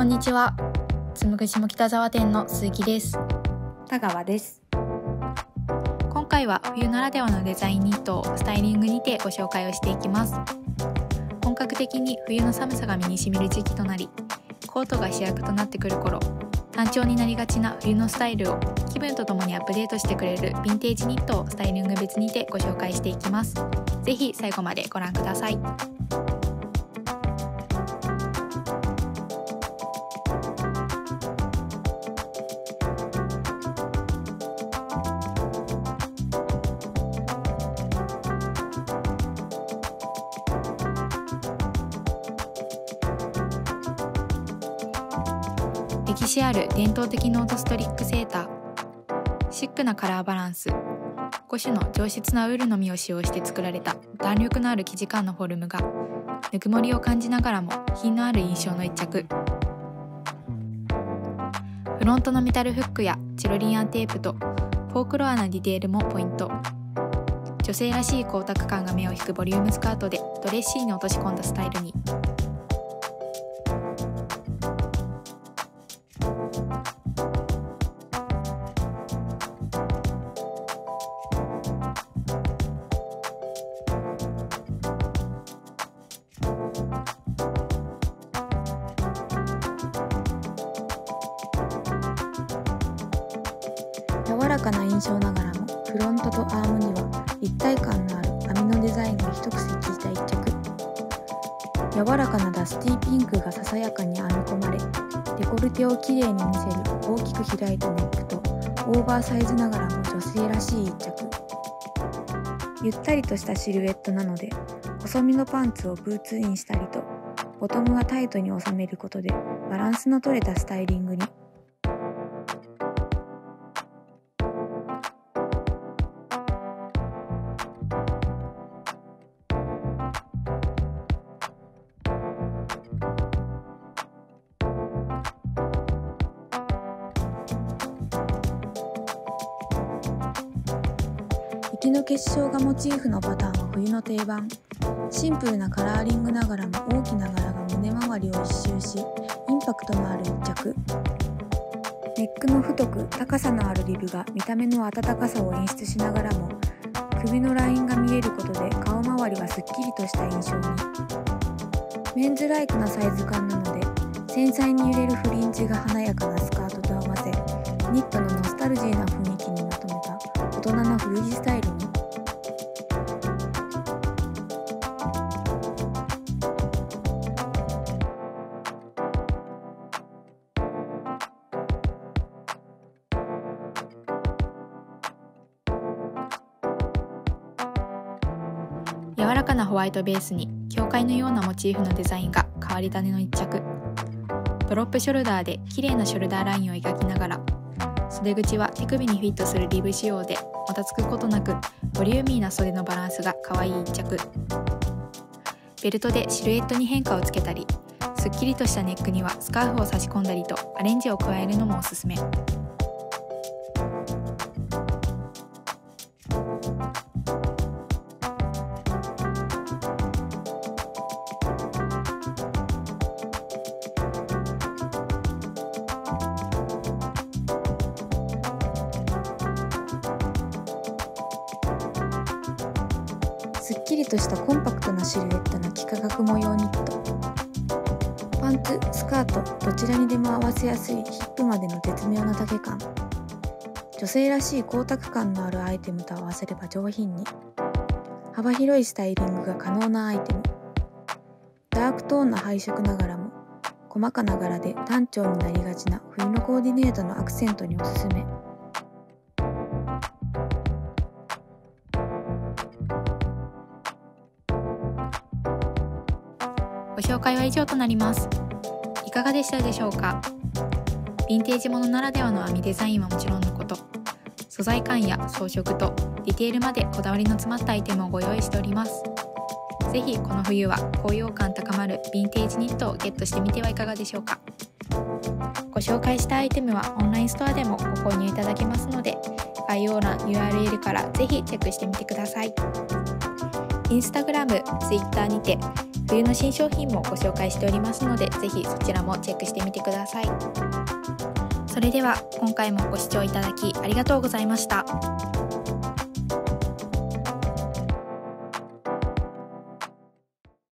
こんにちは。つむぐ下北沢店の鈴木です。田川です。今回は冬ならではのデザインニットをスタイリングにてご紹介をしていきます。本格的に冬の寒さが身に染みる時期となり、コートが主役となってくる頃、単調になりがちな冬のスタイルを気分とともにアップデートしてくれるヴィンテージニットをスタイリング別にてご紹介していきます。ぜひ最後までご覧ください。歴史ある伝統的ノートストリックセーター。シックなカラーバランス。5種の上質なウールのみを使用して作られた。弾力のある生地感のフォルムが。ぬくもりを感じながらも品のある印象の一着。フロントのメタルフックやチロリアンテープとフォークロアなディテールもポイント。女性らしい光沢感が目を引くボリュームスカートでドレッシーに落とし込んだスタイルに。らかな印象ながらもフロントとアームには立体感のある網のデザインが一癖ついた一着柔らかなダスティーピンクがささやかに編み込まれデコルテをきれいに見せる大きく開いたネックとオーバーサイズながらも女性らしい一着ゆったりとしたシルエットなので細身のパンツをブーツインしたりとボトムがタイトに収めることでバランスの取れたスタイリングに雪の結晶がモチーフのパターンは冬の定番。シンプルなカラーリングながらも大きな柄が胸周りを一周しインパクトのある一着。ネックの太く高さのあるリブが見た目の温かさを演出しながらも首のラインが見えることで顔周りはすっきりとした印象に。メンズライクなサイズ感なので繊細に揺れるフリンジが華やかなスカートと合わせニットのノスタルジーな雰囲気大人な古着スタイルに柔らかなホワイトベースに教会のようなモチーフのデザインが変わり種の一着。ドロップショルダーで綺麗なショルダーラインを描きながら袖口は手首にフィットするリブ仕様でもたつくことなくボリューミーな袖のバランスが可愛い一着。ベルトでシルエットに変化をつけたりすっきりとしたネックにはスカーフを差し込んだりとアレンジを加えるのもおすすめ。きりとしたコンパクトなシルエットの幾何学模様ニットパンツスカートどちらにでも合わせやすいヒップまでの絶妙な丈感。女性らしい光沢感のあるアイテムと合わせれば上品に。幅広いスタイリングが可能なアイテム。ダークトーンの配色ながらも細かな柄で単調になりがちな冬のコーディネートのアクセントにおすすめ。ご紹介は以上となります。いかがでしたでしょうか？ヴィンテージものならではの編みデザインはもちろんのこと。素材感や装飾とディテールまでこだわりの詰まったアイテムをご用意しております。ぜひこの冬は高揚感高まるヴィンテージニットをゲットしてみてはいかがでしょうか？ご紹介したアイテムはオンラインストアでもご購入いただけますので概要欄 URL からぜひチェックしてみてください。インスタグラム、ツイッターにて冬の新商品もご紹介しておりますのでぜひそちらもチェックしてみてください。それでは今回もご視聴いただきありがとうございました。